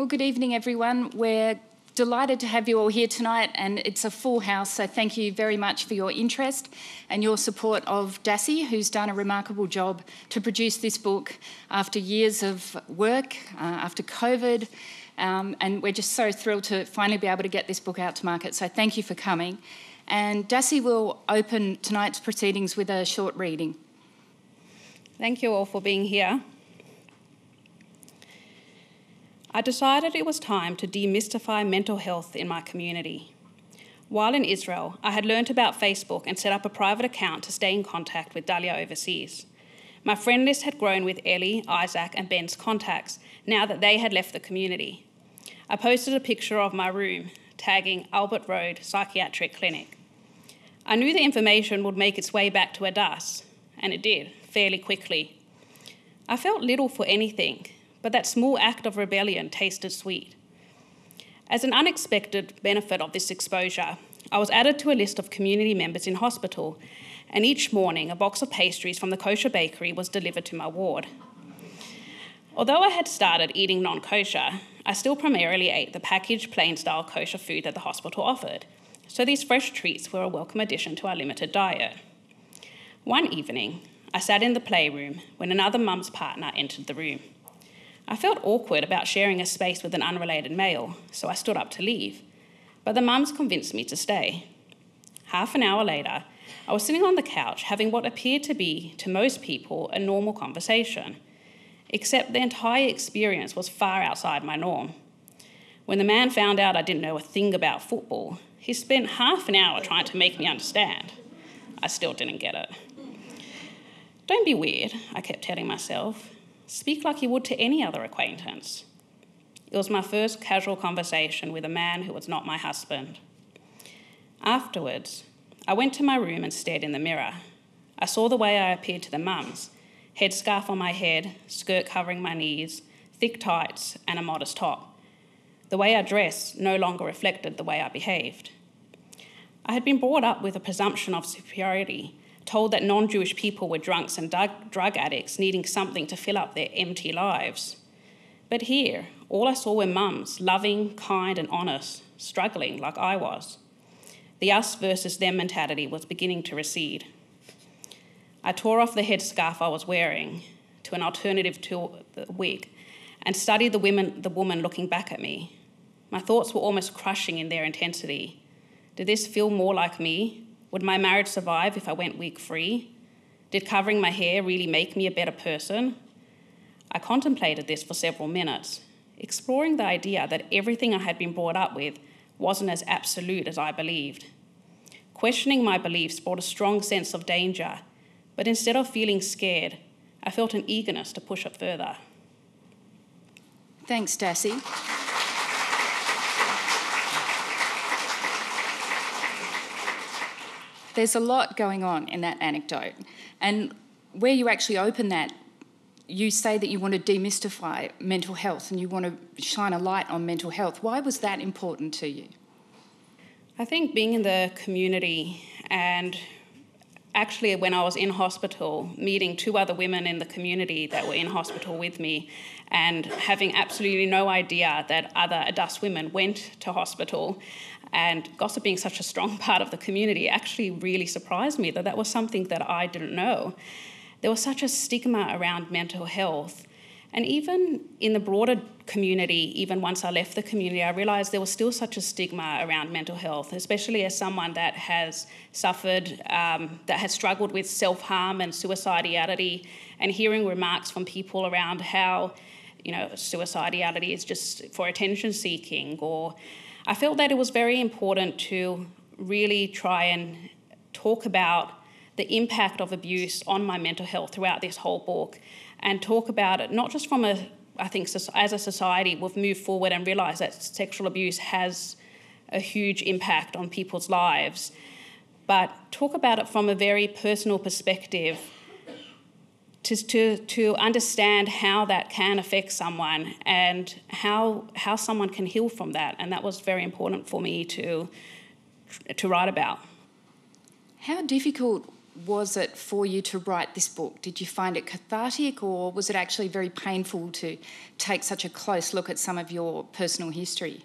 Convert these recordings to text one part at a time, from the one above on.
Well, good evening, everyone. We're delighted to have you all here tonight, and it's a full house, so thank you very much for your interest and your support of Dassi, who's done a remarkable job to produce this book after years of work, uh, after COVID. Um, and we're just so thrilled to finally be able to get this book out to market. So thank you for coming. And Dassi will open tonight's proceedings with a short reading. Thank you all for being here. I decided it was time to demystify mental health in my community. While in Israel, I had learnt about Facebook and set up a private account to stay in contact with Dalia overseas. My friend list had grown with Elly, Isaac, and Ben's contacts now that they had left the community. I posted a picture of my room, tagging Albert Road Psychiatric Clinic. I knew the information would make its way back to Adass, and it did, fairly quickly. I felt little for anything, but that small act of rebellion tasted sweet. As an unexpected benefit of this exposure, I was added to a list of community members in hospital, and each morning a box of pastries from the kosher bakery was delivered to my ward. Although I had started eating non kosher, I still primarily ate the packaged plain style kosher food that the hospital offered, so these fresh treats were a welcome addition to our limited diet. One evening, I sat in the playroom when another mum's partner entered the room. I felt awkward about sharing a space with an unrelated male, so I stood up to leave. But the mums convinced me to stay. Half an hour later, I was sitting on the couch having what appeared to be, to most people, a normal conversation, except the entire experience was far outside my norm. When the man found out I didn't know a thing about football, he spent half an hour trying to make me understand. I still didn't get it. Don't be weird, I kept telling myself. Speak like you would to any other acquaintance. It was my first casual conversation with a man who was not my husband. Afterwards, I went to my room and stared in the mirror. I saw the way I appeared to the mums headscarf on my head, skirt covering my knees, thick tights, and a modest top. The way I dressed no longer reflected the way I behaved. I had been brought up with a presumption of superiority told that non Jewish people were drunks and drug addicts needing something to fill up their empty lives. But here, all I saw were mums, loving, kind, and honest, struggling like I was. The us versus them mentality was beginning to recede. I tore off the headscarf I was wearing to an alternative to the wig and studied the, women, the woman looking back at me. My thoughts were almost crushing in their intensity. Did this feel more like me? Would my marriage survive if I went wig free? Did covering my hair really make me a better person? I contemplated this for several minutes, exploring the idea that everything I had been brought up with wasn't as absolute as I believed. Questioning my beliefs brought a strong sense of danger, but instead of feeling scared, I felt an eagerness to push it further. Thanks, Dassi. There's a lot going on in that anecdote. And where you actually open that, you say that you want to demystify mental health and you want to shine a light on mental health. Why was that important to you? I think being in the community and actually when I was in hospital, meeting two other women in the community that were in hospital with me and having absolutely no idea that other Adass women went to hospital and gossip being such a strong part of the community actually really surprised me that that was something that I didn't know. There was such a stigma around mental health. And even in the broader community, even once I left the community, I realized there was still such a stigma around mental health, especially as someone that has suffered, um, that has struggled with self harm and suicidality, and hearing remarks from people around how, you know, suicidality is just for attention seeking or I felt that it was very important to really try and talk about the impact of abuse on my mental health throughout this whole book and talk about it not just from a I think as a society we've moved forward and realized that sexual abuse has a huge impact on people's lives but talk about it from a very personal perspective to, to, to understand how that can affect someone and how, how someone can heal from that. And that was very important for me to, to write about. How difficult was it for you to write this book? Did you find it cathartic, or was it actually very painful to take such a close look at some of your personal history?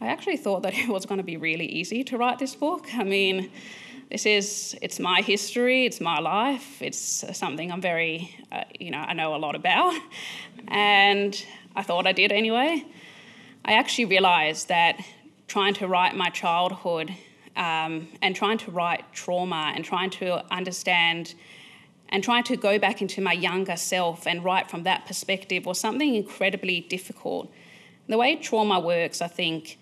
I actually thought that it was going to be really easy to write this book. I mean, this is it's my history, it's my life, it's something I'm very, uh, you know, I know a lot about, and I thought I did anyway. I actually realised that trying to write my childhood um, and trying to write trauma and trying to understand and trying to go back into my younger self and write from that perspective was something incredibly difficult. The way trauma works, I think,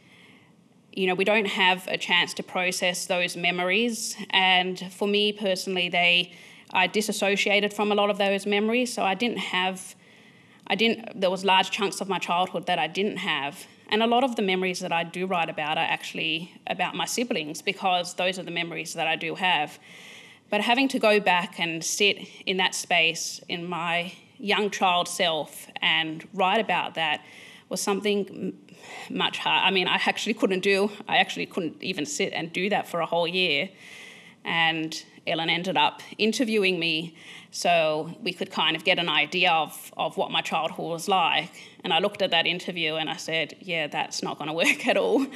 you know, we don't have a chance to process those memories. And for me personally, they, I disassociated from a lot of those memories. So I didn't have, I didn't, there was large chunks of my childhood that I didn't have. And a lot of the memories that I do write about are actually about my siblings because those are the memories that I do have. But having to go back and sit in that space in my young child self and write about that was something much hard. I mean, I actually couldn't do, I actually couldn't even sit and do that for a whole year. And Ellen ended up interviewing me so we could kind of get an idea of, of what my childhood was like. And I looked at that interview and I said, yeah, that's not going to work at all.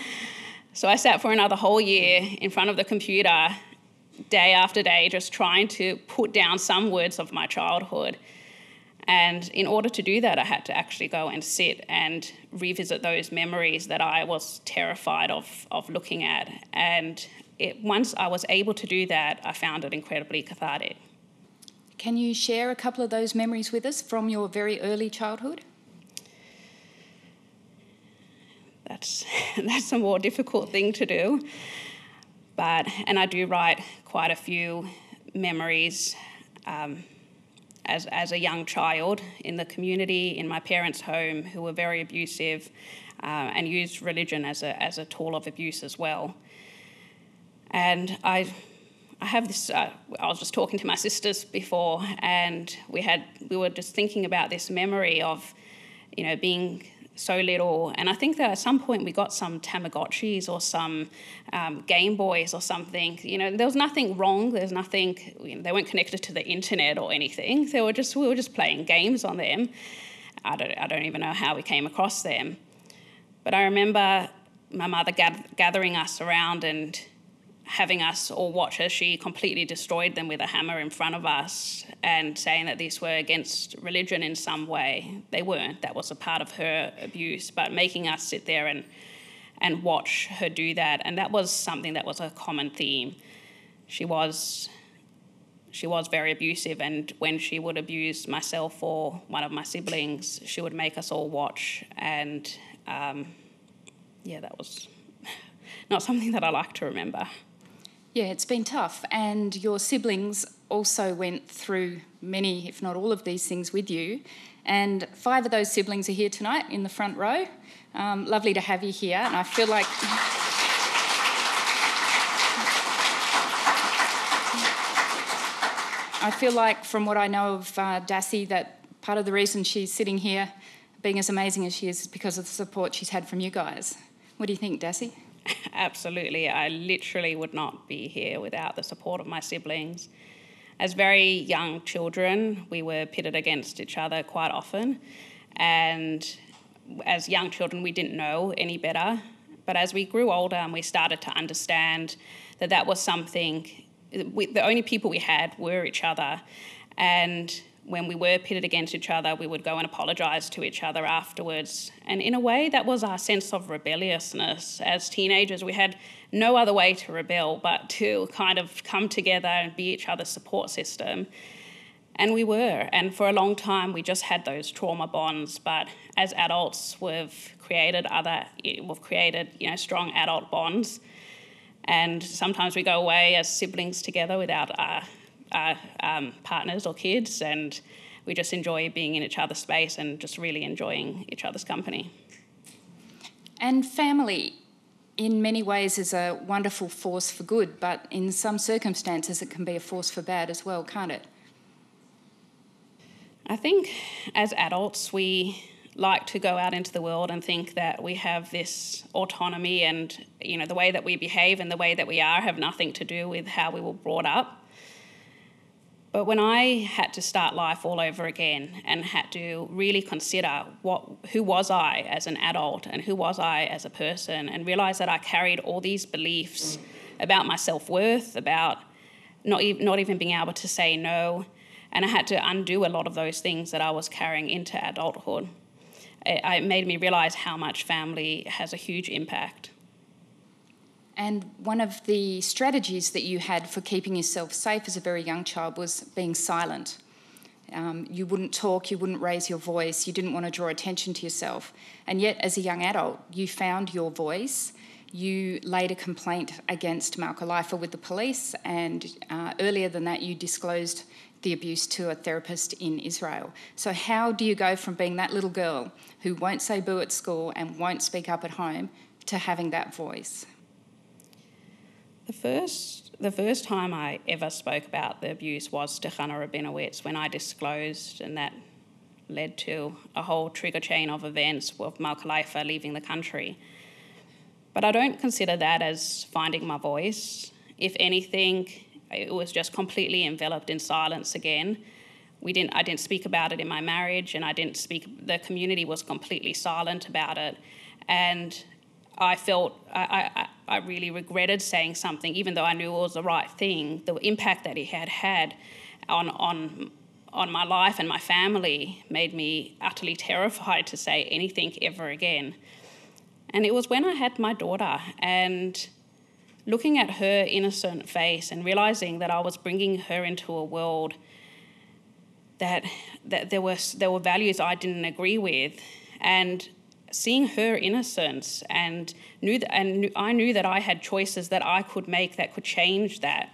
So I sat for another whole year in front of the computer, day after day, just trying to put down some words of my childhood. And in order to do that, I had to actually go and sit and revisit those memories that I was terrified of, of looking at. And it, once I was able to do that, I found it incredibly cathartic. Can you share a couple of those memories with us from your very early childhood? That's, that's a more difficult thing to do. But, and I do write quite a few memories um, as, as a young child in the community, in my parents' home, who were very abusive uh, and used religion as a, as a tool of abuse as well. And I, I have this. Uh, I was just talking to my sisters before, and we had we were just thinking about this memory of, you know, being so little. And I think that at some point we got some Tamagotchis or some um, Game Boys or something. You know, there was nothing wrong. There's nothing. You know, they weren't connected to the internet or anything. They were just we were just playing games on them. I don't I don't even know how we came across them, but I remember my mother gathering us around and having us all watch as she completely destroyed them with a hammer in front of us and saying that these were against religion in some way. They weren't. That was a part of her abuse, but making us sit there and and watch her do that, and that was something that was a common theme. She was she was very abusive, and when she would abuse myself or one of my siblings, she would make us all watch, and um, yeah, that was not something that I like to remember. Yeah, it's been tough. And your siblings also went through many, if not all of these things with you. And five of those siblings are here tonight in the front row. Um, lovely to have you here. And I feel like. I feel like, from what I know of uh, that part of the reason she's sitting here being as amazing as she is is because of the support she's had from you guys. What do you think, Dassi? Absolutely. I literally would not be here without the support of my siblings. As very young children, we were pitted against each other quite often. And as young children, we didn't know any better. But as we grew older and we started to understand that that was something, we, the only people we had were each other. And when we were pitted against each other, we would go and apologise to each other afterwards. And in a way, that was our sense of rebelliousness. As teenagers, we had no other way to rebel but to kind of come together and be each other's support system. And we were. And for a long time, we just had those trauma bonds. But as adults, we've created other, we've created, you know, strong adult bonds. And sometimes we go away as siblings together without our um, partners or kids, and we just enjoy being in each other's space and just really enjoying each other's company. And family, in many ways, is a wonderful force for good, but in some circumstances, it can be a force for bad as well, can't it? I think as adults, we like to go out into the world and think that we have this autonomy and you know the way that we behave and the way that we are have nothing to do with how we were brought up But when I had to start life all over again and had to really consider what who was I as an adult and who was I as a person and realize that I carried all these beliefs about my self-worth, about not, e- not even being able to say no, and I had to undo a lot of those things that I was carrying into adulthood. It, it made me realize how much family has a huge impact. And one of the strategies that you had for keeping yourself safe as a very young child was being silent. Um, you wouldn't talk, you wouldn't raise your voice, you didn't want to draw attention to yourself. And yet, as a young adult, you found your voice. You laid a complaint against Malka Leifer with the police, and uh, earlier than that, you disclosed the abuse to a therapist in Israel. So, how do you go from being that little girl who won't say boo at school and won't speak up at home to having that voice? The first, the first time I ever spoke about the abuse was to Chana Rabinowitz when I disclosed, and that led to a whole trigger chain of events with Malka Leifer leaving the country. But I don't consider that as finding my voice. If anything, it was just completely enveloped in silence again. We didn't, I didn't speak about it in my marriage, and I didn't speak, the community was completely silent about it. And I felt I, I, I really regretted saying something, even though I knew it was the right thing. The impact that it had had on, on, on my life and my family made me utterly terrified to say anything ever again. And it was when I had my daughter and looking at her innocent face and realizing that I was bringing her into a world that, that there, were, there were values I didn't agree with. And seeing her innocence and knew that, and I knew that I had choices that I could make that could change that.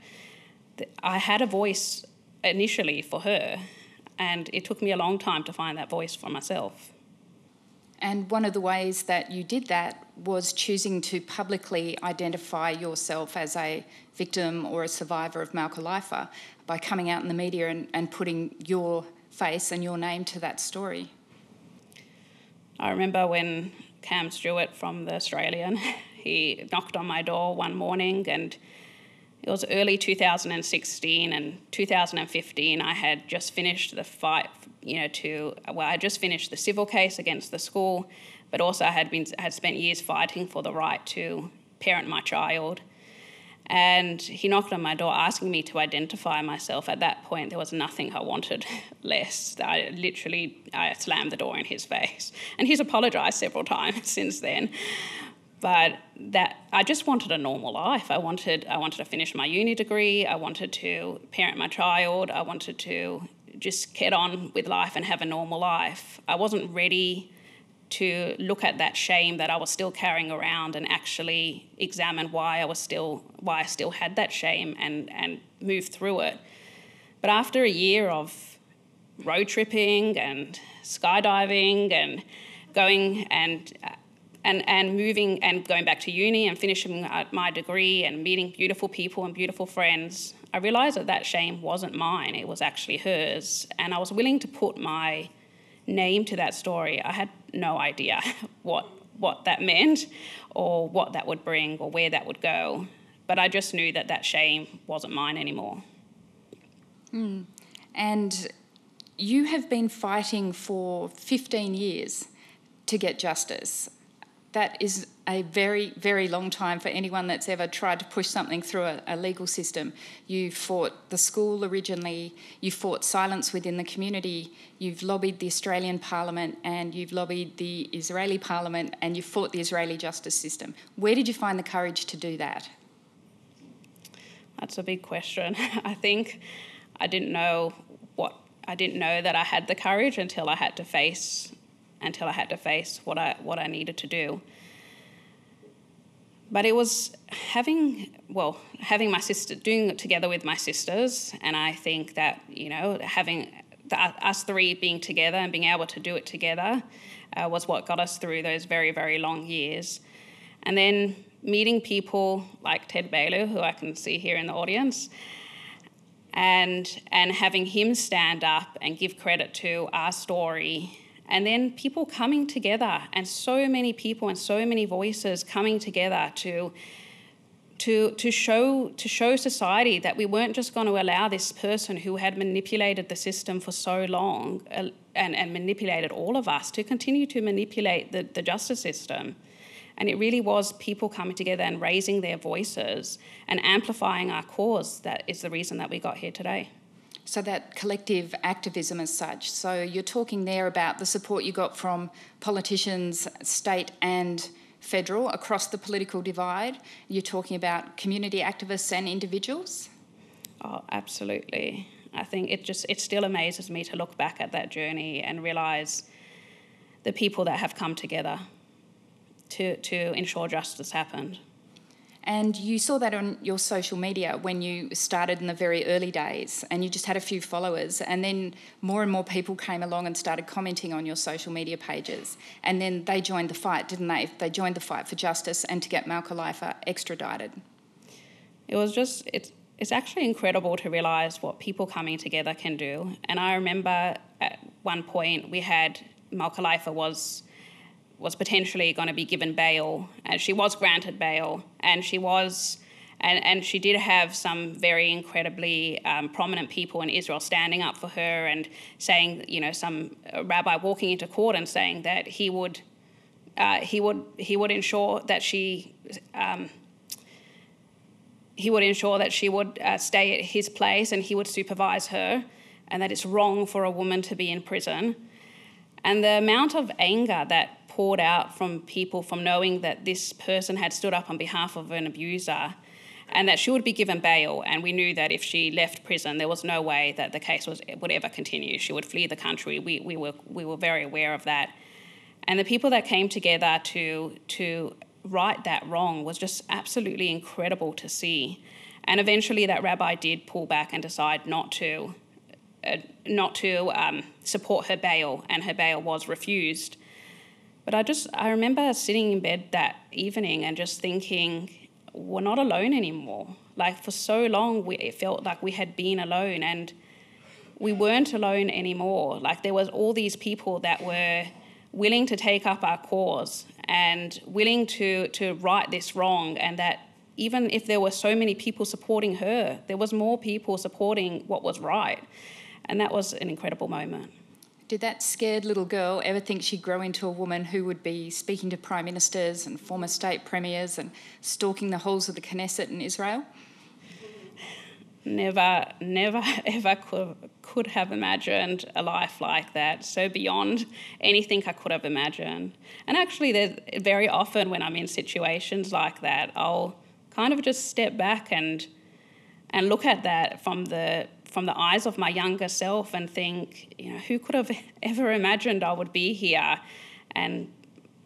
I had a voice initially for her, and it took me a long time to find that voice for myself. And one of the ways that you did that was choosing to publicly identify yourself as a victim or a survivor of Malka Leifer by coming out in the media and, and putting your face and your name to that story. I remember when Cam Stewart from the Australian, he knocked on my door one morning and it was early 2016 and 2015 I had just finished the fight, you know, to, well, I just finished the civil case against the school, but also I had, been, had spent years fighting for the right to parent my child. And he knocked on my door asking me to identify myself. At that point, there was nothing I wanted less. I literally I slammed the door in his face. And he's apologized several times since then. But that I just wanted a normal life. I wanted I wanted to finish my uni degree. I wanted to parent my child. I wanted to just get on with life and have a normal life. I wasn't ready to look at that shame that I was still carrying around and actually examine why I was still why I still had that shame and and move through it. But after a year of road tripping and skydiving and going and and, and moving and going back to uni and finishing my degree and meeting beautiful people and beautiful friends, I realized that that shame wasn't mine, it was actually hers. And I was willing to put my name to that story, I had no idea what what that meant or what that would bring or where that would go. But I just knew that that shame wasn't mine anymore. Mm. And you have been fighting for 15 years to get justice that is a very, very long time for anyone that's ever tried to push something through a, a, legal system. You fought the school originally, you fought silence within the community, you've lobbied the Australian Parliament, and you've lobbied the Israeli Parliament, and you've fought the Israeli justice system. Where did you find the courage to do that? That's a big question. I think I didn't know what I didn't know that I had the courage until I had to face until I had to face what I what I needed to do. But it was having well having my sister doing it together with my sisters, and I think that you know having the, us three being together and being able to do it together uh, was what got us through those very very long years, and then meeting people like Ted Baillieu, who I can see here in the audience, and and having him stand up and give credit to our story and then people coming together, and so many people and so many voices coming together to to, to, show, to show society that we weren't just going to allow this person who had manipulated the system for so long uh, and, and manipulated all of us to continue to manipulate the, the justice system. And it really was people coming together and raising their voices and amplifying our cause that is the reason that we got here today. So, that collective activism as such. So, you're talking there about the support you got from politicians, state and federal, across the political divide. You're talking about community activists and individuals? Oh, absolutely. I think it just it still amazes me to look back at that journey and realize the people that have come together to, to ensure justice happened. And you saw that on your social media when you started in the very early days, and you just had a few followers. And then more and more people came along and started commenting on your social media pages. And then they joined the fight, didn't they? They joined the fight for justice and to get Malka extradited. It was just, it's, it's actually incredible to realise what people coming together can do. And I remember at one point we had Malka was was potentially going to be given bail, and she was granted bail, and she was. And, and she did have some very incredibly um, prominent people in Israel standing up for her and saying, you know, some rabbi walking into court and saying that he would, uh, he would, he would ensure that she, um, he would ensure that she would uh, stay at his place and he would supervise her, and that it's wrong for a woman to be in prison. And the amount of anger that poured out from people from knowing that this person had stood up on behalf of an abuser and that she would be given bail. And we knew that if she left prison, there was no way that the case was, would ever continue. She would flee the country. We, we, were, we were very aware of that. And the people that came together to, to right that wrong was just absolutely incredible to see. And eventually, that rabbi did pull back and decide not to, uh, not to um, support her bail, and her bail was refused. But I just, I remember sitting in bed that evening and just thinking, we're not alone anymore. Like for so long, we, it felt like we had been alone and we weren't alone anymore. Like there was all these people that were willing to take up our cause and willing to, to right this wrong and that even if there were so many people supporting her, there was more people supporting what was right. And that was an incredible moment. Did that scared little girl ever think she'd grow into a woman who would be speaking to prime ministers and former state premiers and stalking the halls of the Knesset in Israel? Never, never, ever could, could have imagined a life like that. So beyond anything I could have imagined. And actually, very often when I'm in situations like that, I'll kind of just step back and and look at that from the from the eyes of my younger self and think, you know, who could have ever imagined I would be here? And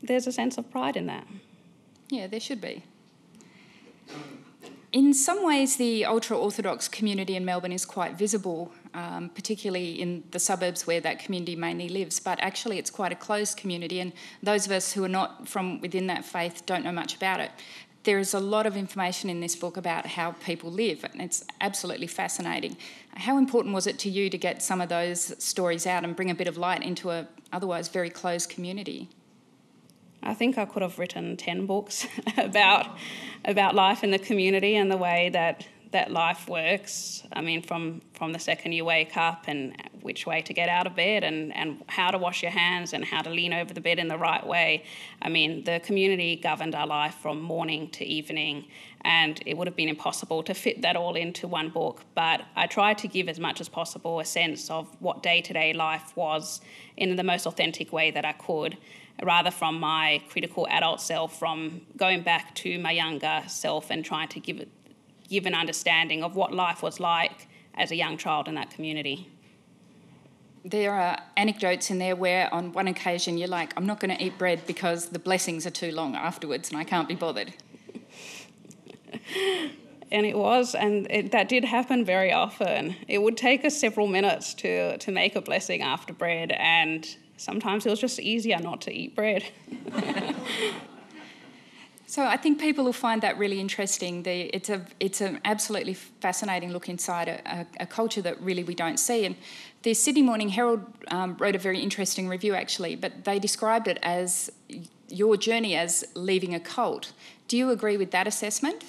there's a sense of pride in that. Yeah, there should be. In some ways, the ultra Orthodox community in Melbourne is quite visible, um, particularly in the suburbs where that community mainly lives. But actually, it's quite a closed community, and those of us who are not from within that faith don't know much about it there is a lot of information in this book about how people live, and it's absolutely fascinating. How important was it to you to get some of those stories out and bring a bit of light into a otherwise very closed community? I think I could have written ten books about about life in the community and the way that that life works. I mean, from, from the second you wake up and which way to get out of bed and, and how to wash your hands and how to lean over the bed in the right way. I mean, the community governed our life from morning to evening, and it would have been impossible to fit that all into one book. But I tried to give as much as possible a sense of what day to day life was in the most authentic way that I could rather from my critical adult self, from going back to my younger self and trying to give it give an understanding of what life was like as a young child in that community. There are anecdotes in there where, on one occasion, you're like, I'm not going to eat bread because the blessings are too long afterwards and I can't be bothered. and it was, and it, that did happen very often. It would take us several minutes to, to make a blessing after bread, and sometimes it was just easier not to eat bread. So I think people will find that really interesting. The, it's a it's an absolutely fascinating look inside a, a, a, culture that really we don't see. And the Sydney Morning Herald um, wrote a very interesting review actually, but they described it as your journey as leaving a cult. Do you agree with that assessment?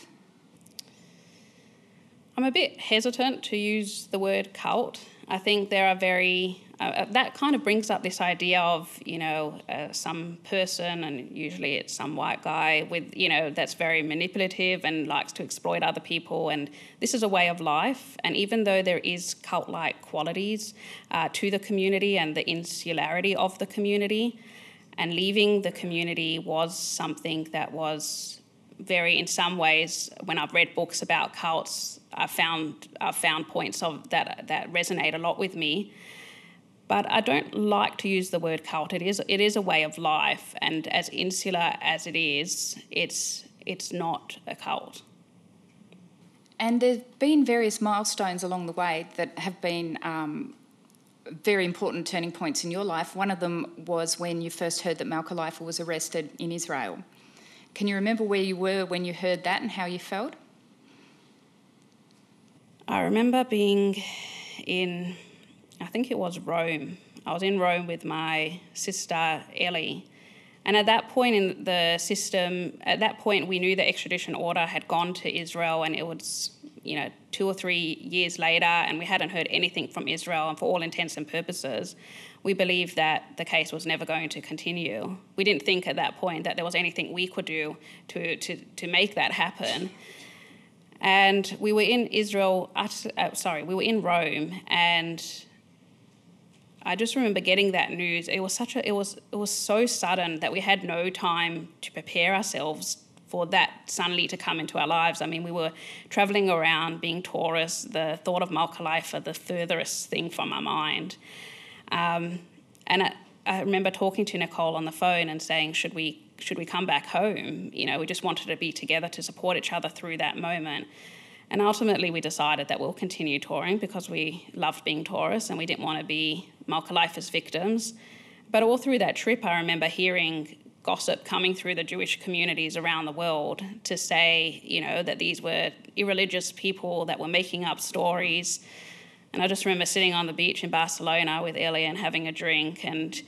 I'm a bit hesitant to use the word cult. I think there are very uh, uh, that kind of brings up this idea of you know uh, some person and usually it's some white guy with you know that's very manipulative and likes to exploit other people. And this is a way of life. And even though there is cult-like qualities uh, to the community and the insularity of the community and leaving the community was something that was very in some ways when i've read books about cults i found i found points of that that resonate a lot with me but I don't like to use the word cult. It is it is a way of life, and as insular as it is, it's it's not a cult. And there's been various milestones along the way that have been um, very important turning points in your life. One of them was when you first heard that Malka Leifer was arrested in Israel. Can you remember where you were when you heard that and how you felt? I remember being in I think it was Rome. I was in Rome with my sister Elly. And at that point in the system, at that point, we knew the extradition order had gone to Israel, and it was, you know, two or three years later, and we hadn't heard anything from Israel. And for all intents and purposes, we believed that the case was never going to continue. We didn't think at that point that there was anything we could do to, to, to make that happen. And we were in Israel, uh, sorry, we were in Rome, and I just remember getting that news. It was such a it was it was so sudden that we had no time to prepare ourselves for that suddenly to come into our lives. I mean, we were traveling around being tourists. The thought of Malka the furthest thing from our mind. Um, and I, I remember talking to Nicole on the phone and saying, should we should we come back home? You know, we just wanted to be together to support each other through that moment. And ultimately, we decided that we'll continue touring because we loved being tourists and we didn't want to be Malka victims. But all through that trip, I remember hearing gossip coming through the Jewish communities around the world to say, you know, that these were irreligious people that were making up stories. And I just remember sitting on the beach in Barcelona with Elly and having a drink and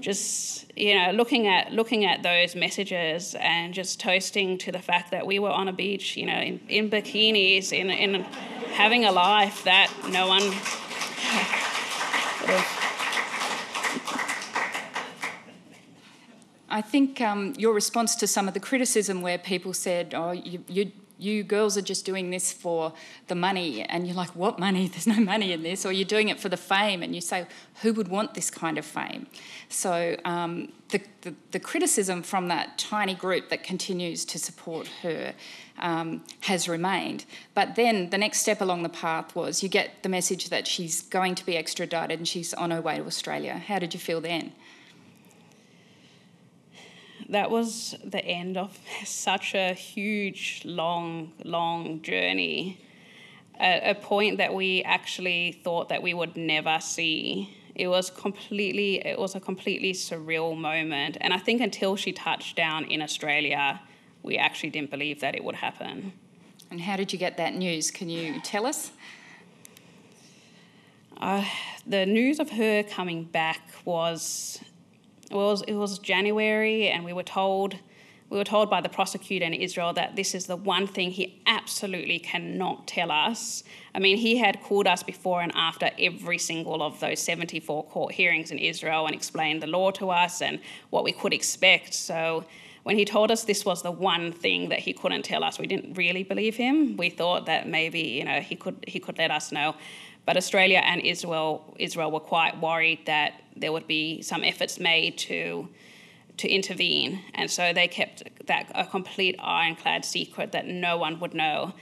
just you know looking at looking at those messages and just toasting to the fact that we were on a beach you know in, in bikinis in, in having a life that no one I think um, your response to some of the criticism where people said, "Oh, you, you, you girls are just doing this for the money," and you're like, "What money? There's no money in this." Or you're doing it for the fame, and you say, "Who would want this kind of fame?" So um, the, the, the criticism from that tiny group that continues to support her um, has remained. But then the next step along the path was you get the message that she's going to be extradited and she's on her way to Australia. How did you feel then? That was the end of such a huge, long, long journey. A, a, point that we actually thought that we would never see. It was completely, it was a completely surreal moment. And I think until she touched down in Australia, we actually didn't believe that it would happen. And how did you get that news? Can you tell us? Uh, the news of her coming back was it was it was January, and we were told we were told by the prosecutor in Israel that this is the one thing he absolutely cannot tell us. I mean, he had called us before and after every single of those 74 court hearings in Israel and explained the law to us and what we could expect. So when he told us this was the one thing that he couldn't tell us, we didn't really believe him. We thought that maybe, you know, he could he could let us know. But Australia and Israel, Israel were quite worried that there would be some efforts made to to intervene, and so they kept that a complete ironclad secret that no one would know.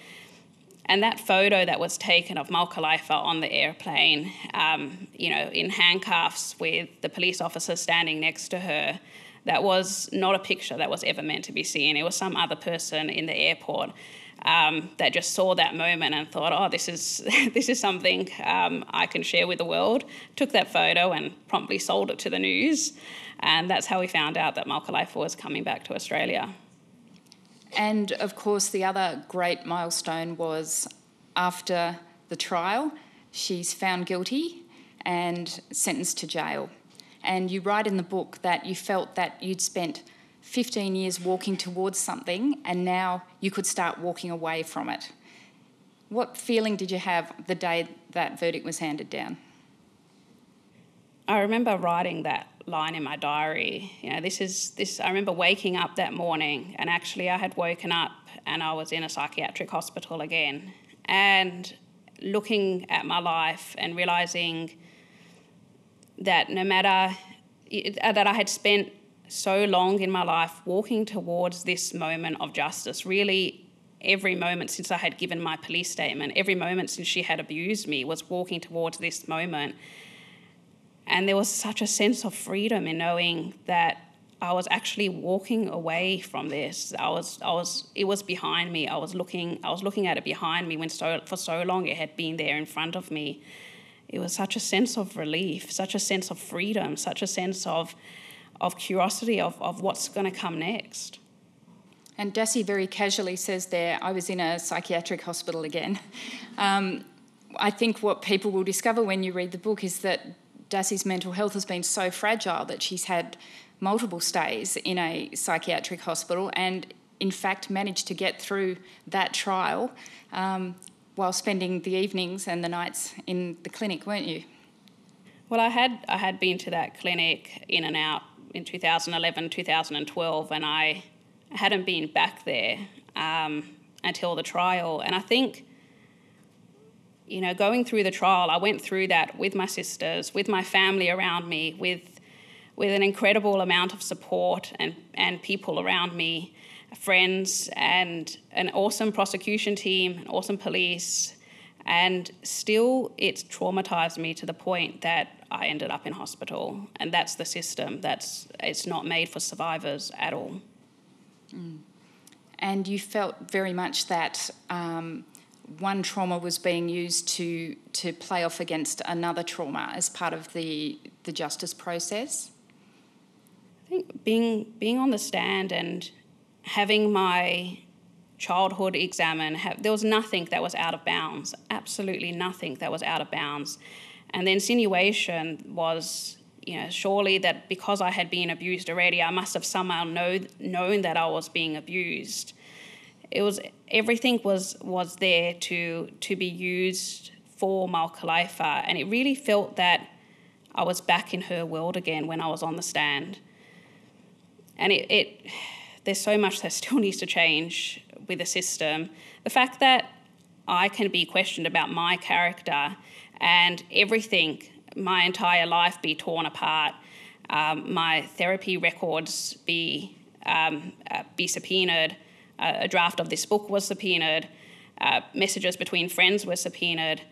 And that photo that was taken of Malka Leifer on the airplane, um, you know, in handcuffs with the police officer standing next to her, that was not a picture that was ever meant to be seen. It was some other person in the airport um, that just saw that moment and thought, oh, this is this is something um, I can share with the world. Took that photo and promptly sold it to the news, and that's how we found out that Malka Leifer was coming back to Australia. And of course, the other great milestone was after the trial, she's found guilty and sentenced to jail. And you write in the book that you felt that you'd spent 15 years walking towards something and now you could start walking away from it. What feeling did you have the day that verdict was handed down? I remember writing that line in my diary. You know, this is this. I remember waking up that morning, and actually, I had woken up and I was in a psychiatric hospital again, and looking at my life and realizing that no matter that I had spent so long in my life walking towards this moment of justice, really every moment since I had given my police statement, every moment since she had abused me was walking towards this moment. And there was such a sense of freedom in knowing that I was actually walking away from this. I was, I was, it was behind me. I was looking, I was looking at it behind me when so, for so long it had been there in front of me. It was such a sense of relief, such a sense of freedom, such a sense of, of curiosity of, of what's going to come next. And Dassi very casually says there, I was in a psychiatric hospital again. Um, I think what people will discover when you read the book is that Dassi's mental health has been so fragile that she's had multiple stays in a psychiatric hospital and, in fact, managed to get through that trial um, while spending the evenings and the nights in the clinic, weren't you? Well, I had I had been to that clinic in and out in 2011, 2012, and I hadn't been back there um, until the trial. And I think, you know, going through the trial, I went through that with my sisters, with my family around me, with with an incredible amount of support and, and people around me, friends, and an awesome prosecution team, an awesome police. And still, it's traumatized me to the point that I ended up in hospital. And that's the system. That's, it's not made for survivors at all. Mm. And you felt very much that um, one trauma was being used to to play off against another trauma as part of the the justice process. I think being being on the stand and having my childhood examined, have, there was nothing that was out of bounds. Absolutely nothing that was out of bounds, and the insinuation was you know, surely that because I had been abused already, I must have somehow know, known that I was being abused. It was everything was was there to to be used for Malka Leifer, and it really felt that I was back in her world again when I was on the stand. And it, it there's so much that still needs to change with the system. The fact that I can be questioned about my character and everything my entire life be torn apart, um, my therapy records be um, uh, be subpoenaed, uh, a draft of this book was subpoenaed, uh, messages between friends were subpoenaed,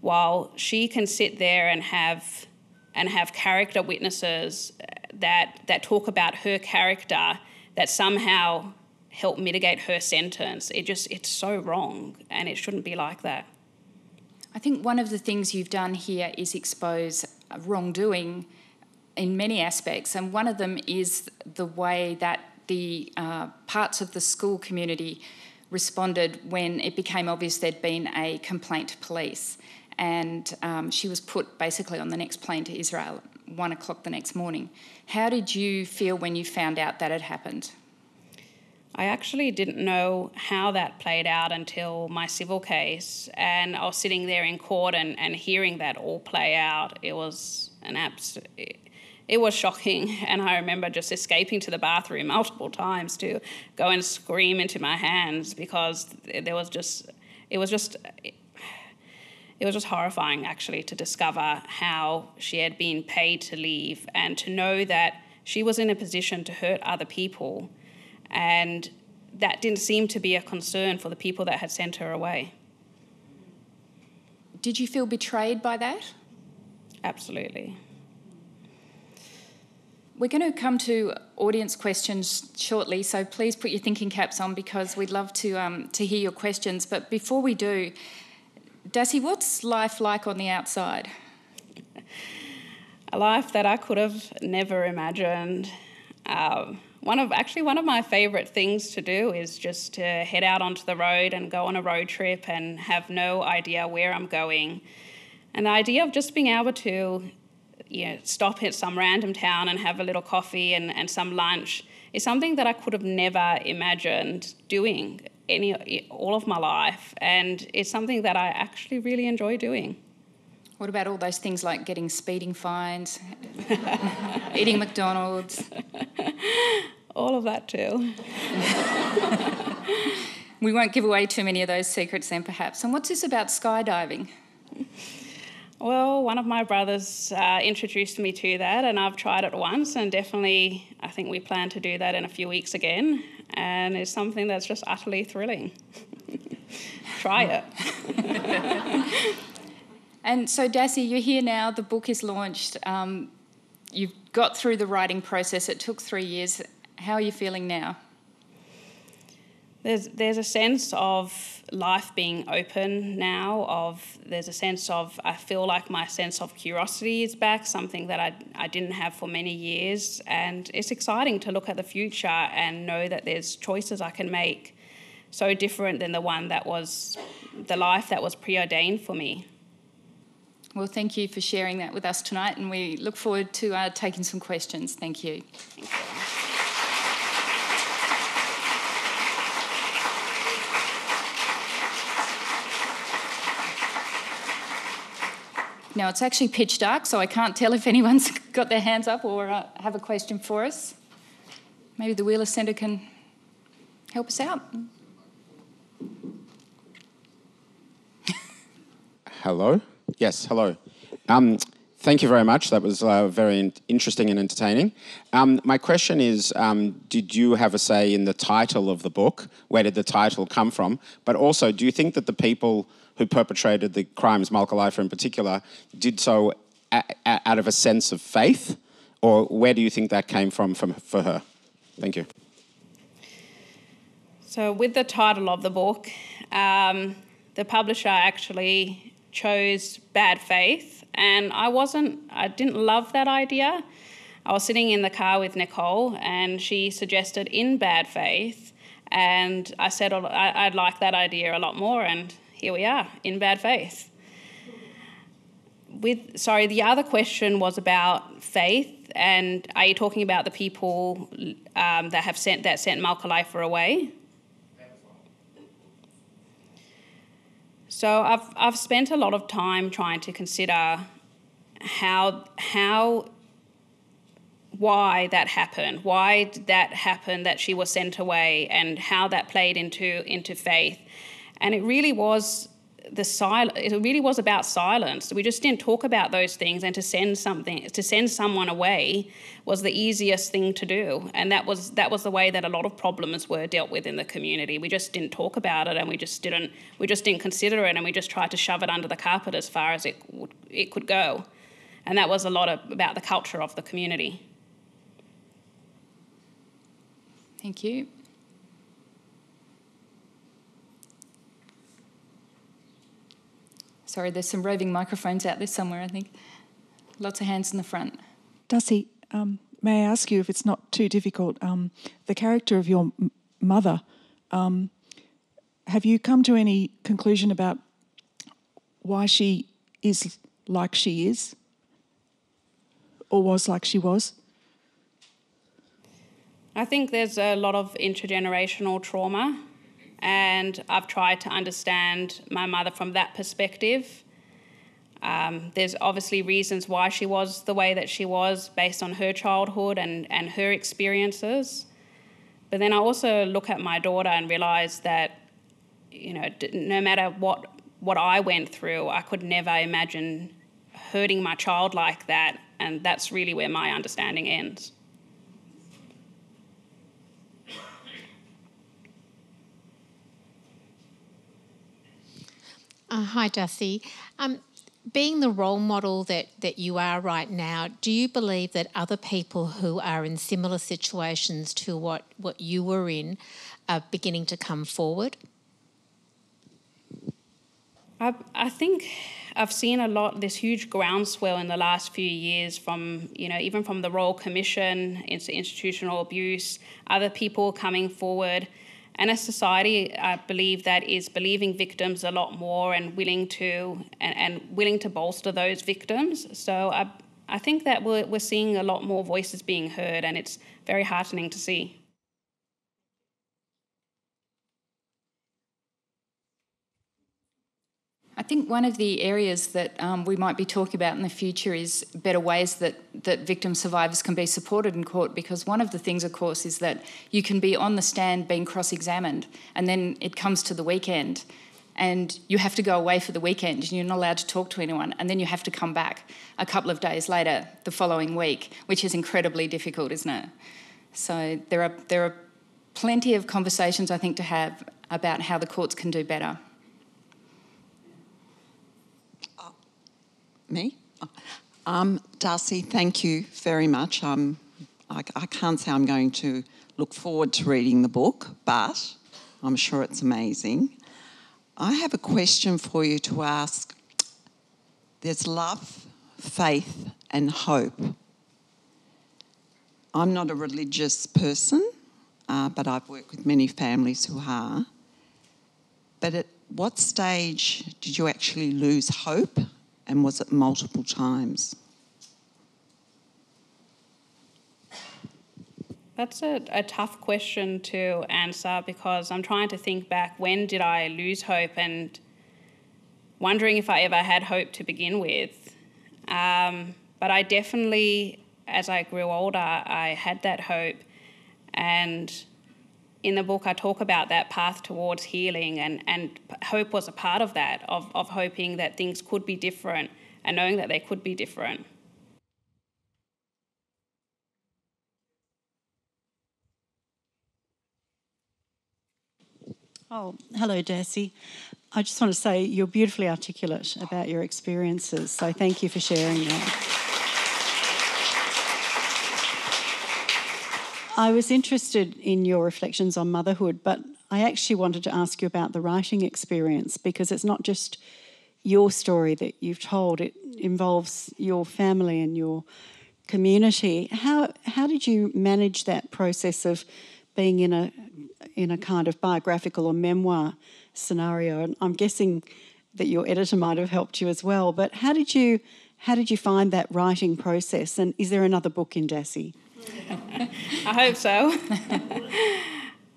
while she can sit there and have and have character witnesses that that talk about her character that somehow help mitigate her sentence. It just it's so wrong, and it shouldn't be like that. I think one of the things you've done here is expose wrongdoing in many aspects, and one of them is the way that the uh, parts of the school community responded when it became obvious there'd been a complaint to police. And um, she was put basically on the next plane to Israel at one o'clock the next morning. How did you feel when you found out that had happened? I actually didn't know how that played out until my civil case. And I was sitting there in court and, and hearing that all play out. It was an absolute. It was shocking, and I remember just escaping to the bathroom multiple times to go and scream into my hands because there was just, it was just, it was just horrifying actually to discover how she had been paid to leave and to know that she was in a position to hurt other people and that didn't seem to be a concern for the people that had sent her away. Did you feel betrayed by that? Absolutely. We're going to come to audience questions shortly, so please put your thinking caps on because we'd love to um, to hear your questions. But before we do, Dassi, what's life like on the outside? A life that I could have never imagined. Um, one of actually one of my favorite things to do is just to head out onto the road and go on a road trip and have no idea where I'm going. And the idea of just being able to you know, stop at some random town and have a little coffee and, and some lunch is something that I could have never imagined doing. any all of my life, and it's something that I actually really enjoy doing. What about all those things like getting speeding fines, eating McDonald's? All of that too. we won't give away too many of those secrets then, perhaps. And what's this about skydiving? Well, one of my brothers uh, introduced me to that, and I've tried it once, and definitely I think we plan to do that in a few weeks again. And it's something that's just utterly thrilling. Try it. And so, Dassi, you're here now, the book is launched. Um, you've got through the writing process, it took three years. How are you feeling now? There's, there's a sense of life being open now, of there's a sense of, I feel like my sense of curiosity is back, something that I, I didn't have for many years. And it's exciting to look at the future and know that there's choices I can make so different than the one that was the life that was preordained for me. Well, thank you for sharing that with us tonight, and we look forward to uh, taking some questions. Thank you. Thank you. Now it's actually pitch dark, so I can't tell if anyone's got their hands up or uh, have a question for us. Maybe the Wheeler Centre can help us out. hello. Yes, hello. Um, thank you very much. That was uh, very interesting and entertaining. Um, my question is um, Did you have a say in the title of the book? Where did the title come from? But also, do you think that the people who perpetrated the crimes, Malka Leifer in particular, did so a- a- out of a sense of faith? Or where do you think that came from, from for her? Thank you. So, with the title of the book, um, the publisher actually chose bad faith, and I wasn't, I didn't love that idea. I was sitting in the car with Nicole, and she suggested in bad faith, and I said I'd like that idea a lot more, and here we are in bad faith. With sorry, the other question was about faith, and are you talking about the people um, that have sent that sent Malka Leifer away? So I've I've spent a lot of time trying to consider how how why that happened, why did that happen that she was sent away, and how that played into into faith. And it really was the silence it really was about silence. We just didn't talk about those things, and to send something, to send someone away, was the easiest thing to do. And that was that was the way that a lot of problems were dealt with in the community. We just didn't talk about it, and we just didn't we just didn't consider it, and we just tried to shove it under the carpet as far as it it could go. And that was a lot of, about the culture of the community. Thank you. Sorry, there's some roving microphones out there somewhere, I think. Lots of hands in the front. Dassi, um, may I ask you if it's not too difficult? Um, the character of your m- mother, um, have you come to any conclusion about why she is like she is? Or was like she was? I think there's a lot of intergenerational trauma and I've tried to understand my mother from that perspective. Um, there's obviously reasons why she was the way that she was based on her childhood and, and her experiences. But then I also look at my daughter and realize that, you know, no matter what, what I went through, I could never imagine hurting my child like that. And that's really where my understanding ends. Uh, hi, Dassi. Um, being the role model that, that you are right now, do you believe that other people who are in similar situations to what, what you were in are beginning to come forward? I, I think I've seen a lot, this huge groundswell in the last few years from, you know, even from the Royal Commission into institutional abuse, other people coming forward and a society, I believe that is believing victims a lot more and willing to and, and willing to bolster those victims. So I, I think that we're, we're seeing a lot more voices being heard, and it's very heartening to see. Think one of the areas that um, we might be talking about in the future is better ways that, that victim survivors can be supported in court because one of the things, of course, is that you can be on the stand being cross examined and then it comes to the weekend and you have to go away for the weekend and you're not allowed to talk to anyone and then you have to come back a couple of days later the following week, which is incredibly difficult, isn't it? So there are, there are plenty of conversations, I think, to have about how the courts can do better. Me? Um, Dassi, thank you very much. Um, I, I can't say I'm going to look forward to reading the book, but I'm sure it's amazing. I have a question for you to ask. There's love, faith, and hope. I'm not a religious person, uh, but I've worked with many families who are. But at what stage did you actually lose hope and was it multiple times? That's a, a tough question to answer because I'm trying to think back when did I lose hope and wondering if I ever had hope to begin with. Um, but I definitely, as I grew older, I had that hope. And in the book, I talk about that path towards healing, and, and hope was a part of that, of, of hoping that things could be different and knowing that they could be different. Oh, hello, Dassi. I just want to say you're beautifully articulate about your experiences, so thank you for sharing that. I was interested in your reflections on motherhood, but I actually wanted to ask you about the writing experience because it's not just your story that you've told, it involves your family and your community. How, how did you manage that process of being in a, in a kind of biographical or memoir scenario? And I'm guessing that your editor might have helped you as well, but how did you, how did you find that writing process? And is there another book in Dassi? I hope so.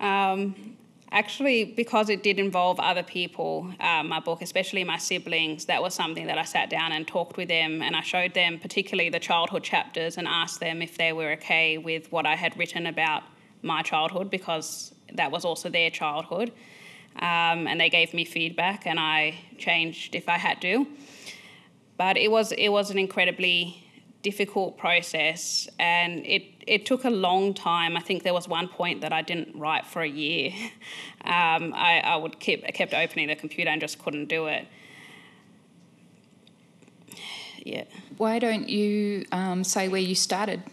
um, actually, because it did involve other people, uh, my book, especially my siblings, that was something that I sat down and talked with them, and I showed them particularly the childhood chapters and asked them if they were okay with what I had written about my childhood because that was also their childhood. Um, and they gave me feedback, and I changed if I had to. But it was it was an incredibly difficult process and it, it took a long time. I think there was one point that I didn't write for a year. Um, I, I would keep I kept opening the computer and just couldn't do it. Yeah. Why don't you um, say where you started?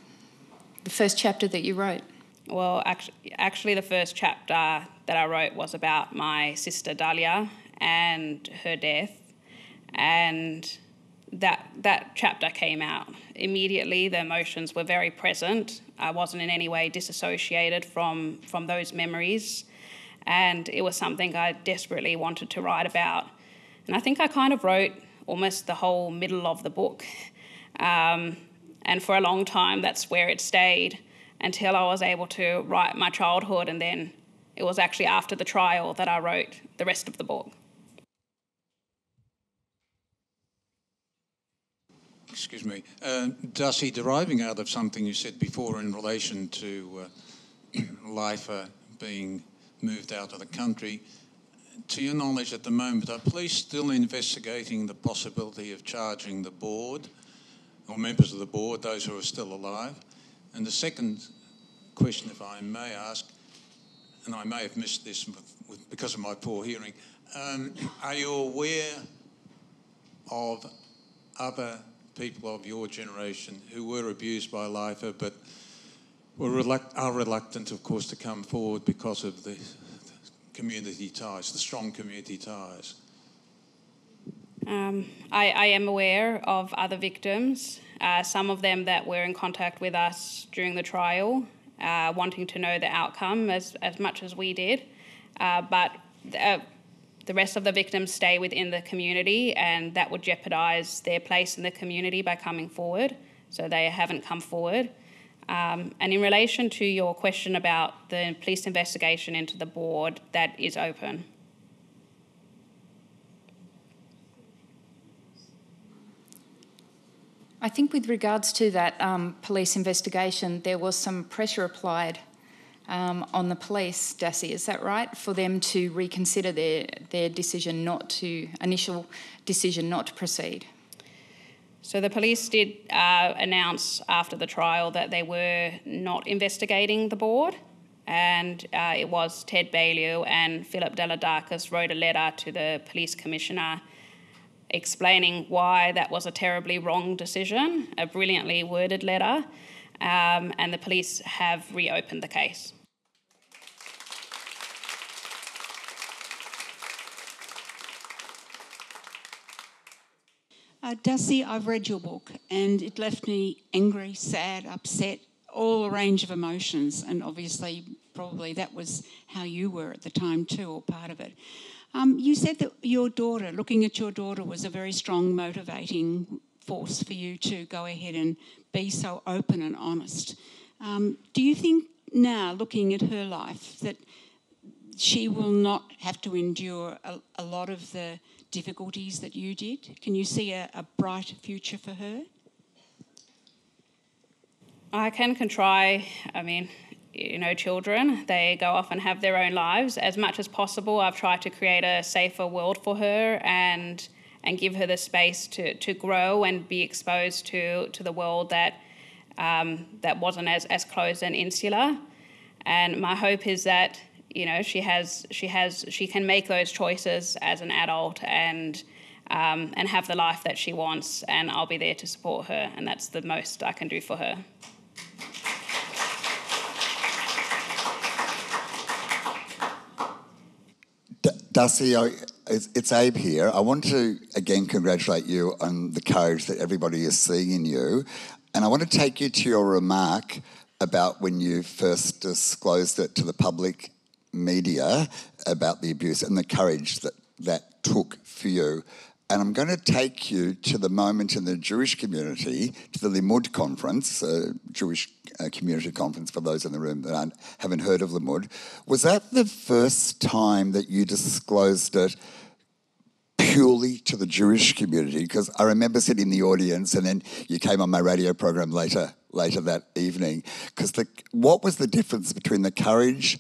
The first chapter that you wrote? Well, actually, actually, the first chapter that I wrote was about my sister Dahlia and her death. And that that chapter came out immediately. The emotions were very present. I wasn't in any way disassociated from from those memories, and it was something I desperately wanted to write about. And I think I kind of wrote almost the whole middle of the book, um, and for a long time that's where it stayed until I was able to write my childhood, and then it was actually after the trial that I wrote the rest of the book. Excuse me, uh, Dassi, deriving out of something you said before in relation to uh, Leifer being moved out of the country, to your knowledge at the moment, are police still investigating the possibility of charging the board or members of the board, those who are still alive? And the second question, if I may ask, and I may have missed this with, with, because of my poor hearing, um, are you aware of other people of your generation who were abused by Leifer but were reluct- are reluctant, of course, to come forward because of the, community ties, the strong community ties? Um, I, I, am aware of other victims, uh, some of them that were in contact with us during the trial, uh, wanting to know the outcome as, as much as we did. Uh, but uh, the rest of the victims stay within the community and that would jeopardise their place in the community by coming forward. So they haven't come forward. Um, and in relation to your question about the police investigation into the board, that is open. I think, with regards to that um, police investigation, there was some pressure applied um, on the police, Dassi, is that right? For them to reconsider their, their decision not to, initial decision not to proceed? So the police did uh, announce after the trial that they were not investigating the board, and uh, it was Ted Baillieu and Philip Dalidakis wrote a letter to the police commissioner explaining why that was a terribly wrong decision, a brilliantly worded letter, um, and the police have reopened the case. Uh, Dassi, I've read your book and it left me angry, sad, upset, all a range of emotions. And obviously, probably that was how you were at the time too, or part of it. Um, you said that your daughter, looking at your daughter, was a very strong motivating force for you to go ahead and be so open and honest. Um, do you think now, looking at her life, that she will not have to endure a, a lot of the difficulties that you did? Can you see a, a bright future for her? I can contrive. I mean, you know, children, they go off and have their own lives. As much as possible, I've tried to create a safer world for her and and give her the space to, to grow and be exposed to, to the world that um, that wasn't as, as closed and insular. And my hope is that you know she has she has she can make those choices as an adult and um, and have the life that she wants and I'll be there to support her and that's the most I can do for her. Dassi, it's Abe here. I want to again congratulate you on the courage that everybody is seeing in you. And I want to take you to your remark about when you first disclosed it to the public media about the abuse and the courage that that took for you. And I'm going to take you to the moment in the Jewish community, to the Limmud conference, a Jewish uh, community conference for those in the room that haven't heard of Limmud. Was that the first time that you disclosed it purely to the Jewish community? Because I remember sitting in the audience and then you came on my radio program later later that evening. Because what was the difference between the courage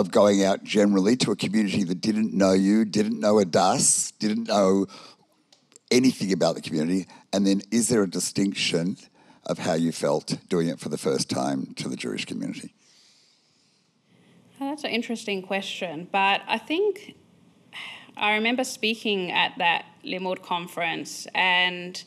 of going out generally to a community that didn't know you, didn't know a Adass, didn't know anything about the community? And then is there a distinction of how you felt doing it for the first time to the Jewish community? That's an interesting question, but I think I remember speaking at that Limmud conference and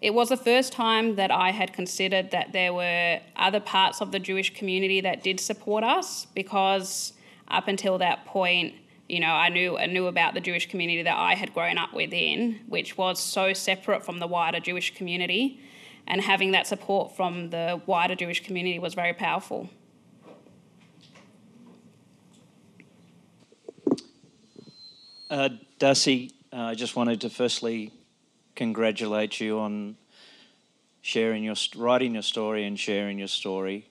it was the first time that I had considered that there were other parts of the Jewish community that did support us because up until that point, you know, I knew I knew about the Jewish community that I had grown up within, which was so separate from the wider Jewish community, and having that support from the wider Jewish community was very powerful. Uh, Dassi, uh, I just wanted to firstly congratulate you on sharing your writing your story and sharing your story.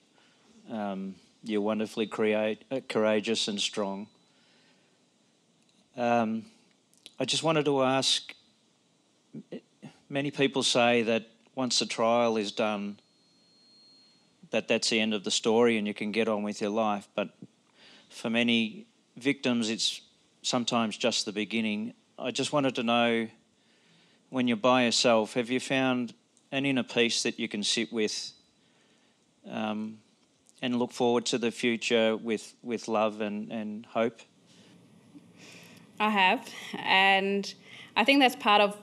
Um, you're wonderfully create, uh, courageous and strong. Um, I just wanted to ask. Many people say that once the trial is done, that that's the end of the story and you can get on with your life. But for many victims, it's sometimes just the beginning. I just wanted to know when you're by yourself, have you found an inner peace that you can sit with um, and look forward to the future with, with love and, and hope? I have, and I think that's part of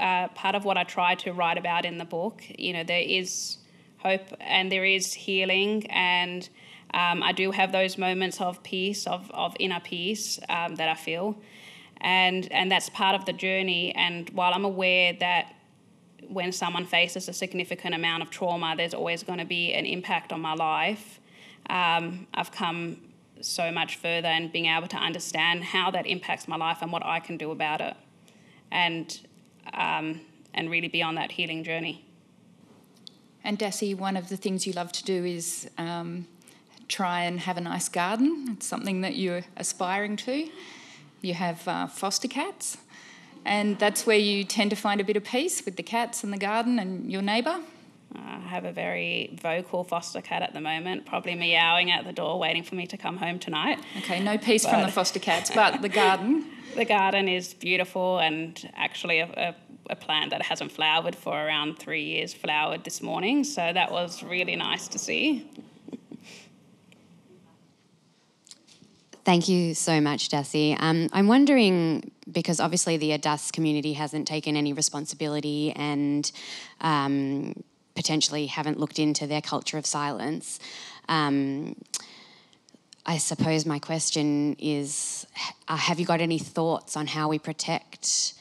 uh, part of what I try to write about in the book. You know, there is hope and there is healing, and um, I do have those moments of peace, of, of inner peace um, that I feel and and that's part of the journey. And while I'm aware that when someone faces a significant amount of trauma, there's always going to be an impact on my life. Um, I've come so much further in being able to understand how that impacts my life and what I can do about it, and um, and really be on that healing journey. And Dassi, one of the things you love to do is um, try and have a nice garden. It's something that you're aspiring to. You have uh, foster cats. and that's where you tend to find a bit of peace with the cats and the garden and your neighbour. I have a very vocal foster cat at the moment, probably meowing at the door, waiting for me to come home tonight. Okay, no peace but from the foster cats, but the garden. the garden is beautiful and actually a, a, a, plant that hasn't flowered for around three years flowered this morning, so that was really nice to see. Thank you so much, Dassi. Um, I'm wondering because obviously the Adass community hasn't taken any responsibility and um, potentially haven't looked into their culture of silence. Um, I suppose my question is uh, Have you got any thoughts on how we protect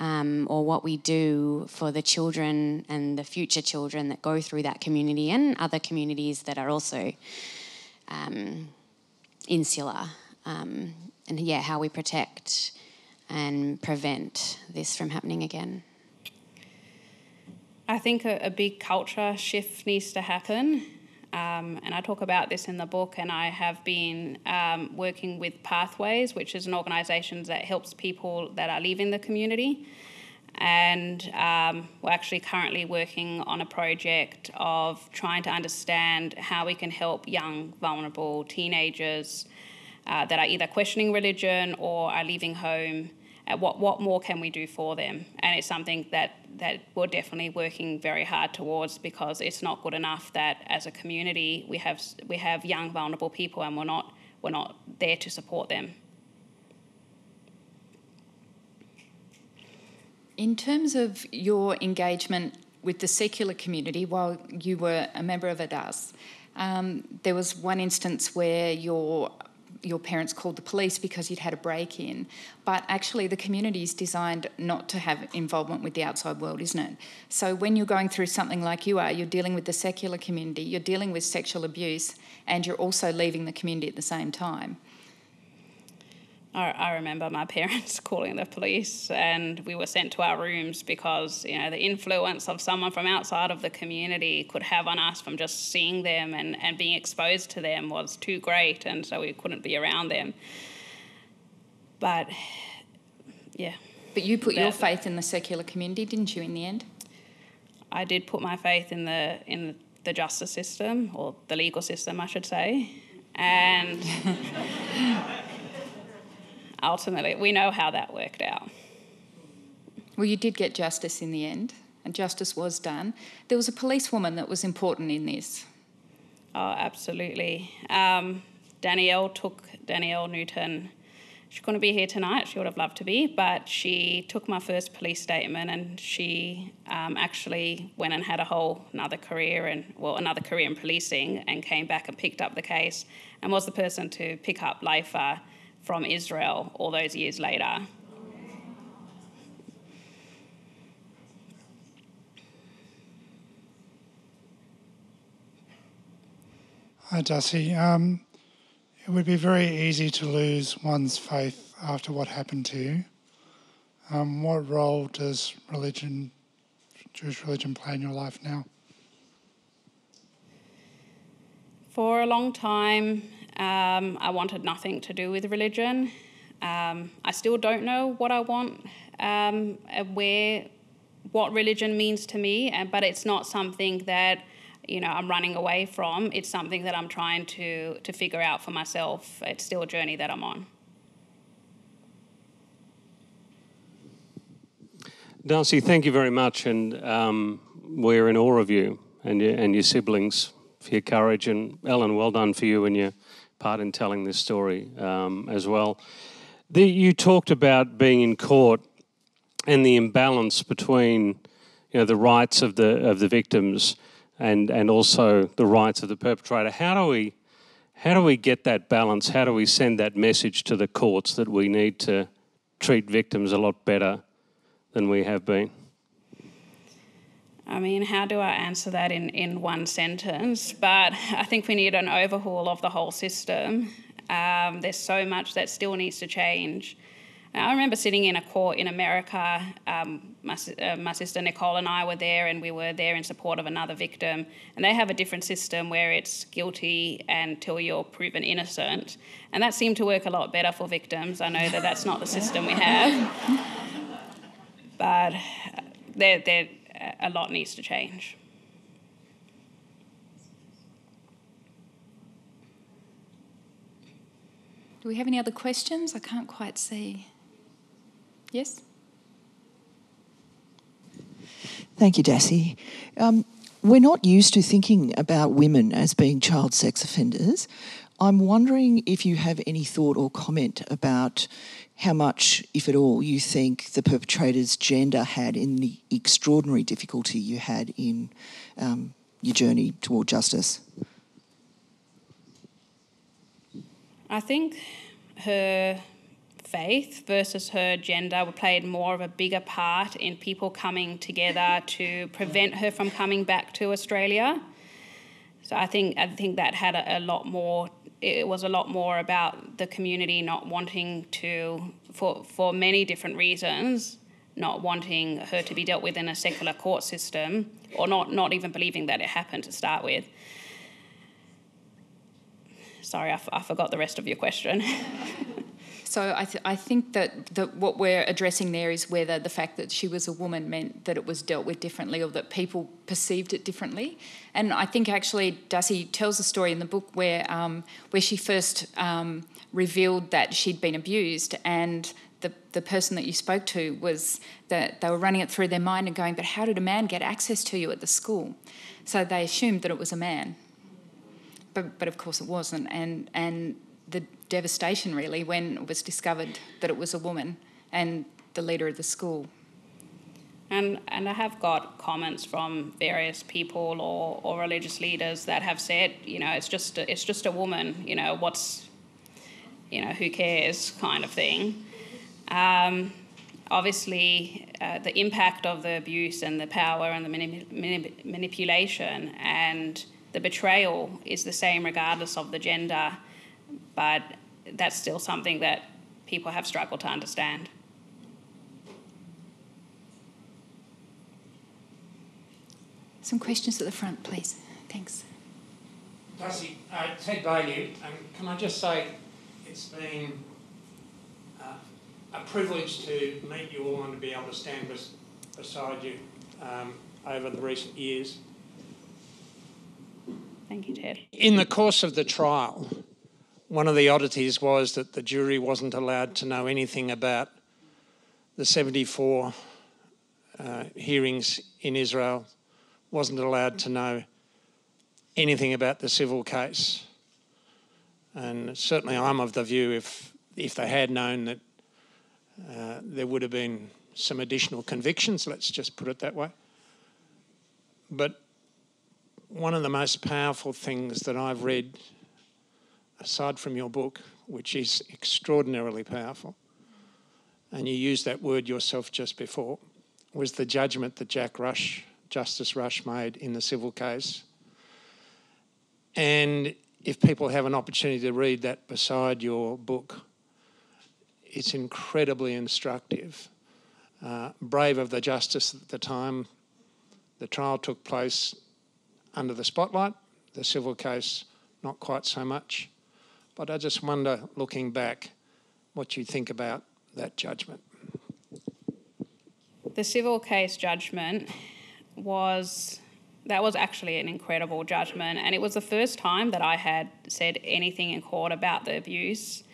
um, or what we do for the children and the future children that go through that community and other communities that are also um, insular? Um, and yeah, how we protect and prevent this from happening again. I think a, a big culture shift needs to happen. Um, and I talk about this in the book, and I have been um, working with Pathways, which is an organisation that helps people that are leaving the community. And um, we're actually currently working on a project of trying to understand how we can help young, vulnerable teenagers uh, that are either questioning religion or are leaving home. Uh, what what more can we do for them? And it's something that that we're definitely working very hard towards because it's not good enough that as a community we have we have young vulnerable people and we're not we're not there to support them. In terms of your engagement with the secular community while you were a member of Adass, um, there was one instance where your your parents called the police because you'd had a break in. But actually, the community is designed not to have involvement with the outside world, isn't it? So when you're going through something like you are, you're dealing with the secular community, you're dealing with sexual abuse, and you're also leaving the community at the same time. I, I remember my parents calling the police, and we were sent to our rooms because you know the influence of someone from outside of the community could have on us from just seeing them and, and being exposed to them was too great, and so we couldn't be around them. But yeah. But you put that, your faith in the secular community, didn't you? In the end, I did put my faith in the in the justice system or the legal system, I should say, and. ultimately, we know how that worked out. Well, you did get justice in the end, and justice was done. There was a policewoman that was important in this. Oh, absolutely. Um, Danielle took Danielle Newton. She couldn't be here tonight. She would have loved to be, but she took my first police statement, and she um, actually went and had a whole another career and well another career in policing, and came back and picked up the case, and was the person to pick up Leifer from Israel all those years later. Hi, Dassi. Um, it would be very easy to lose one's faith after what happened to you. Um, what role does religion, Jewish religion, play in your life now? For a long time, um, I wanted nothing to do with religion. Um, I still don't know what I want, um, where, what religion means to me, but it's not something that you know I'm running away from. It's something that I'm trying to to figure out for myself. It's still a journey that I'm on. Dassi, thank you very much, and um, we're in awe of you and your, and your siblings for your courage, and Ellen, well done for you and your part in telling this story um, as well. The, you talked about being in court and the imbalance between you know the rights of the of the victims and and also the rights of the perpetrator. How do we how do we get that balance? How do we send that message to the courts that we need to treat victims a lot better than we have been? I mean, how do I answer that in, in one sentence? But I think we need an overhaul of the whole system. Um, there's so much that still needs to change. Now, I remember sitting in a court in America. Um, my, uh, my sister Nicole and I were there, and we were there in support of another victim. And they have a different system where it's guilty until you're proven innocent. And that seemed to work a lot better for victims. I know that that's not the system we have. but there, there, a lot needs to change. Do we have any other questions? I can't quite see. Yes? Thank you, Dassi. Um, we're not used to thinking about women as being child sex offenders. I'm wondering if you have any thought or comment about how much, if at all, you think the perpetrator's gender had in the extraordinary difficulty you had in um, your journey toward justice. I think her faith versus her gender played more of a bigger part in people coming together to prevent her from coming back to Australia. So I think I think that had a, a lot more. It was a lot more about the community not wanting to, for for many different reasons, not wanting her to be dealt with in a secular court system, or not not even believing that it happened to start with. Sorry, I, f- I forgot the rest of your question. So I, th- I think that, that what we're addressing there is whether the fact that she was a woman meant that it was dealt with differently or that people perceived it differently. And I think actually Dassi tells a story in the book where um, where she first um, revealed that she'd been abused and the, the person that you spoke to was that they were running it through their mind and going, but how did a man get access to you at the school? So they assumed that it was a man. But, but of course it wasn't. And, and the devastation really when it was discovered that it was a woman and the leader of the school. And, and I have got comments from various people or, or religious leaders that have said, you know, it's just a, it's just a woman, you know, what's, you know, who cares kind of thing. Um, obviously, uh, the impact of the abuse and the power and the manip- manip- manipulation and the betrayal is the same regardless of the gender but that's still something that people have struggled to understand. Some questions at the front, please. Thanks. Dassi, uh, Ted Baillieu, um, can I just say it's been uh, a privilege to meet you all and to be able to stand bes- beside you um, over the recent years. Thank you, Ted. In the course of the trial, one of the oddities was that the jury wasn't allowed to know anything about the 74 uh, hearings in Israel, wasn't allowed to know anything about the civil case. And certainly I'm of the view if, if they had known that uh, there would have been some additional convictions, let's just put it that way. But one of the most powerful things that I've read aside from your book, which is extraordinarily powerful, and you used that word yourself just before, was the judgment that Jack Rush, Justice Rush, made in the civil case. And if people have an opportunity to read that beside your book, it's incredibly instructive. Uh, brave of the justice at the time, the trial took place under the spotlight, the civil case, not quite so much. But I just wonder, looking back, what you think about that judgment. The civil case judgment was that was actually an incredible judgment, and it was the first time that I had said anything in court about the abuse.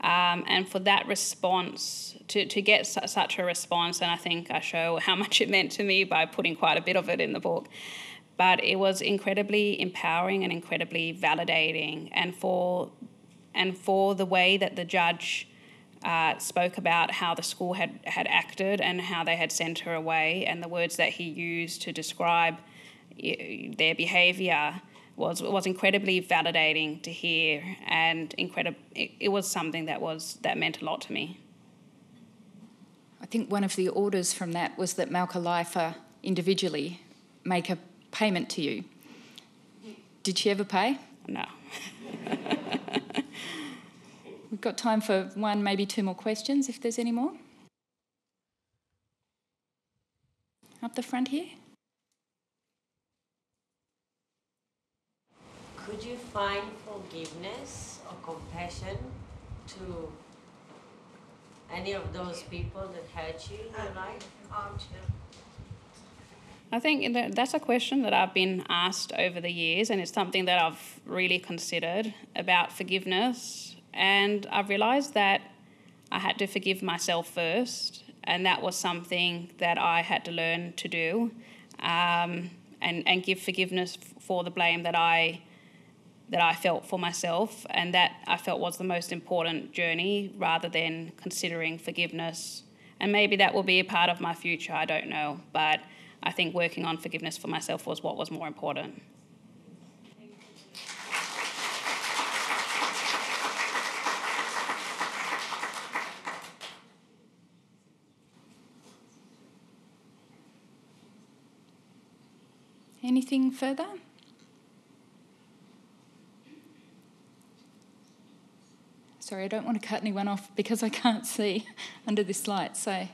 Um, and for that response, to, to get su- such a response, and I think I show how much it meant to me by putting quite a bit of it in the book. But it was incredibly empowering and incredibly validating. And for and for the way that the judge uh, spoke about how the school had, had acted and how they had sent her away, and the words that he used to describe their behaviour was was incredibly validating to hear, and incredible. It, it was something that was that meant a lot to me. I think one of the orders from that was that Malka Leifer individually make a payment to you. Did she ever pay? No. We've got time for one, maybe two more questions if there's any more. Up the front here. Could you find forgiveness or compassion to any of those people that hurt you in your life? I think that's a question that I've been asked over the years, and it's something that I've really considered about forgiveness. And I've realised that I had to forgive myself first, and that was something that I had to learn to do, um, and and give forgiveness for the blame that I that I felt for myself, and that I felt was the most important journey, rather than considering forgiveness. And maybe that will be a part of my future. I don't know, but I think working on forgiveness for myself was what was more important. Anything further? Sorry, I don't want to cut anyone off because I can't see under this light. So,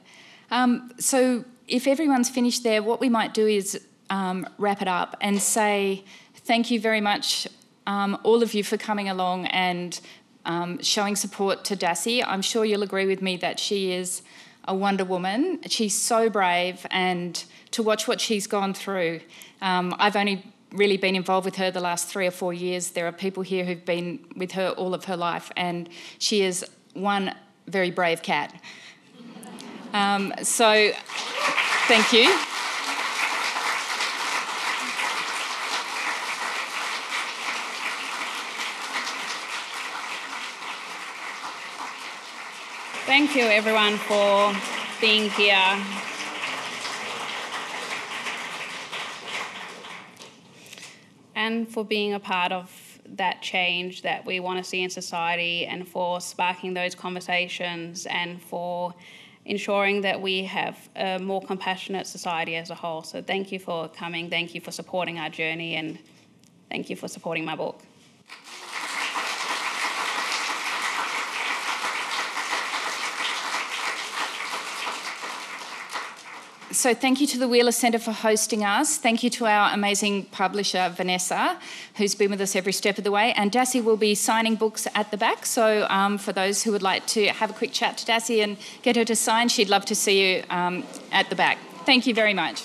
um, so if everyone's finished there, what we might do is um, wrap it up and say thank you very much, um, all of you, for coming along and um, showing support to Dassi. I'm sure you'll agree with me that she is a Wonder Woman. She's so brave, and to watch what she's gone through, um, I've only really been involved with her the last three or four years. There are people here who've been with her all of her life, and she is one very brave cat. Um, so, thank you. Thank you, everyone, for being here. And for being a part of that change that we want to see in society, and for sparking those conversations, and for ensuring that we have a more compassionate society as a whole. So, thank you for coming, thank you for supporting our journey, and thank you for supporting my book. So, thank you to the Wheeler Centre for hosting us. Thank you to our amazing publisher, Vanessa, who's been with us every step of the way. And Dassi will be signing books at the back. So, um, for those who would like to have a quick chat to Dassi and get her to sign, she'd love to see you um, at the back. Thank you very much.